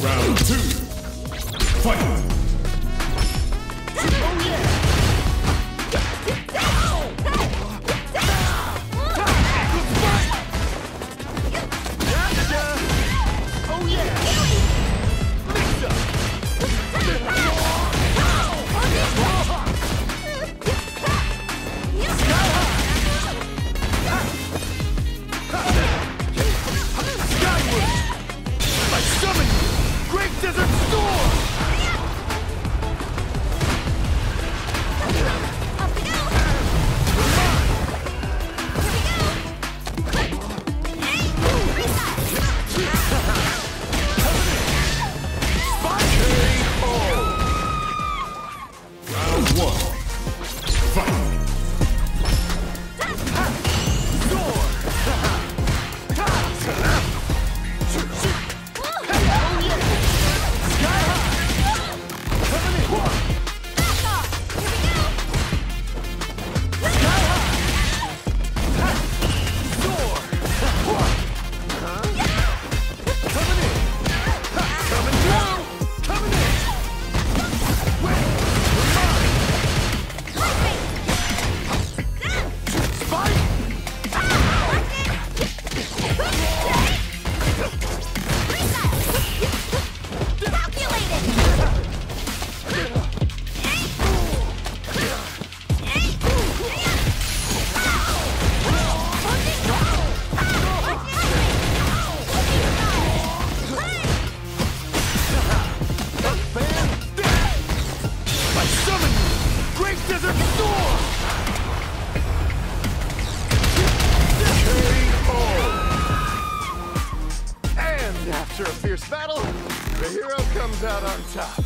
Round two. Fight! Out on top.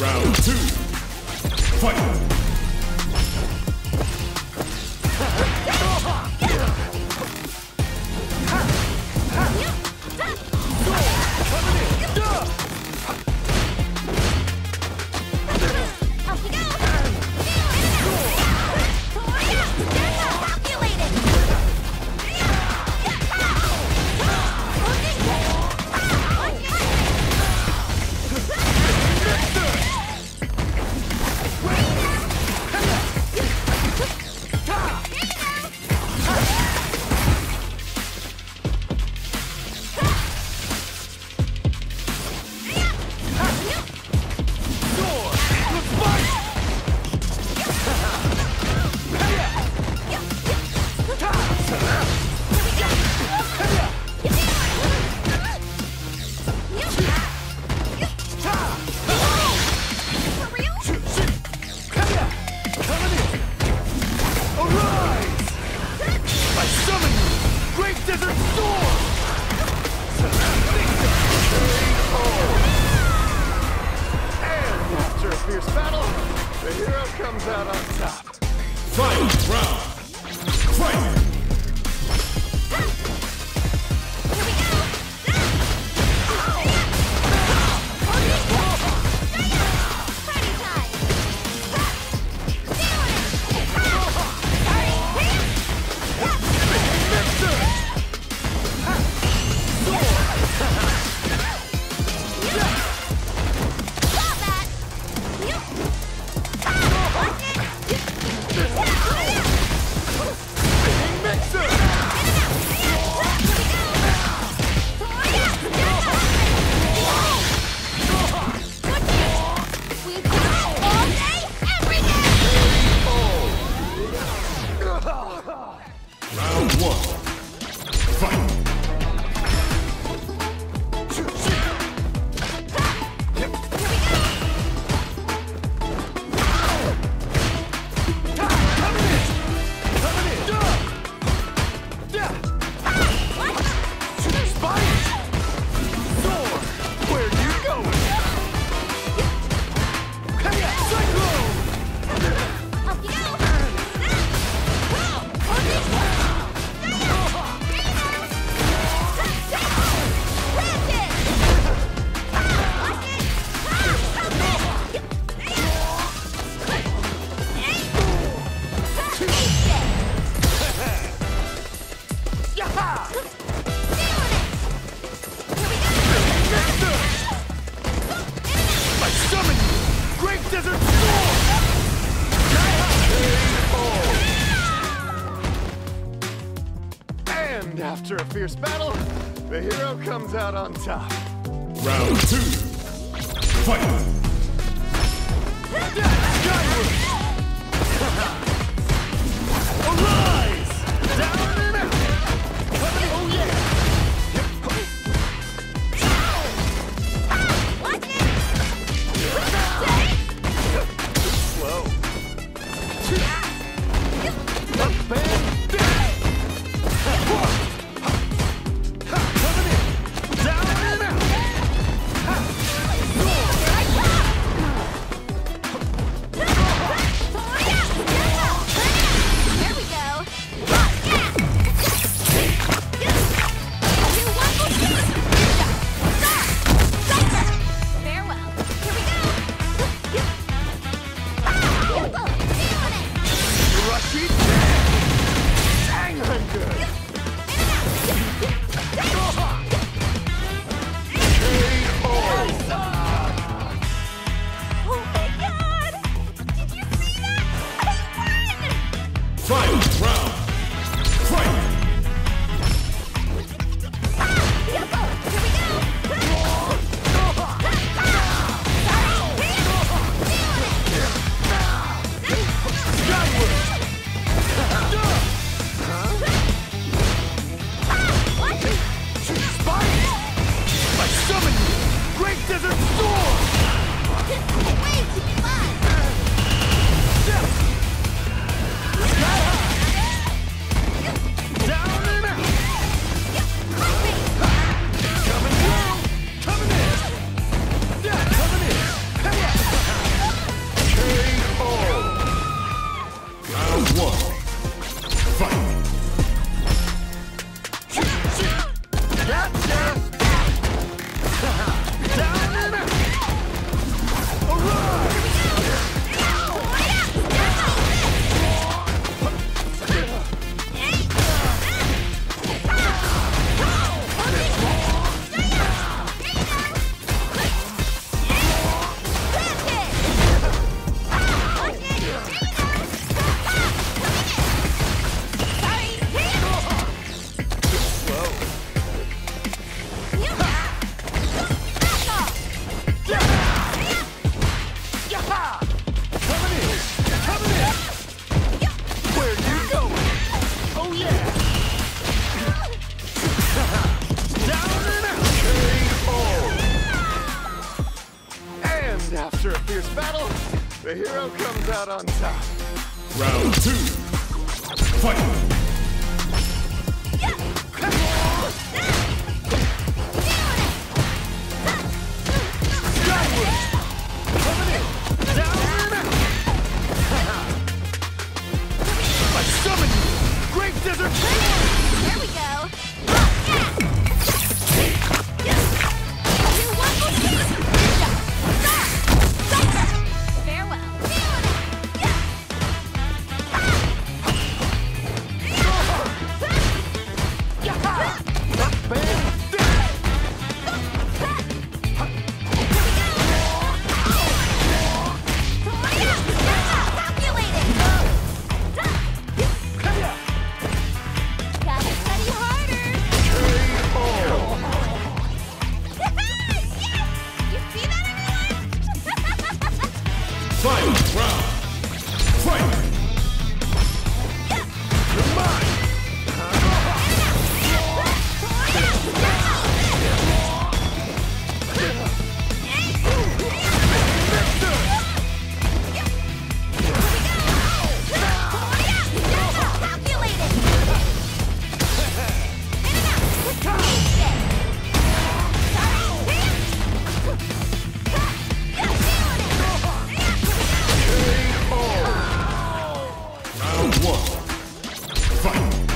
Round two. Fight! After a fierce battle, the hero comes out on top. Round two, fight! The hero comes out on top. Round two. Fight! Fight!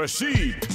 Rashid!